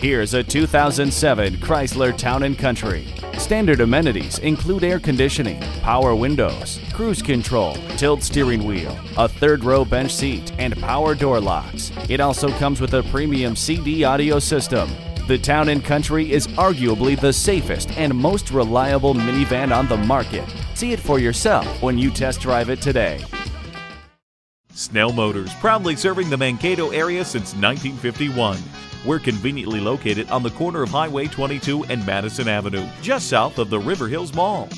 Here's a 2007 Chrysler Town & Country. Standard amenities include air conditioning, power windows, cruise control, tilt steering wheel, a third row bench seat, and power door locks. It also comes with a premium CD audio system. The Town & Country is arguably the safest and most reliable minivan on the market. See it for yourself when you test drive it today. Snell Motors, proudly serving the Mankato area since 1951. We're conveniently located on the corner of Highway 22 and Madison Avenue, just south of the River Hills Mall.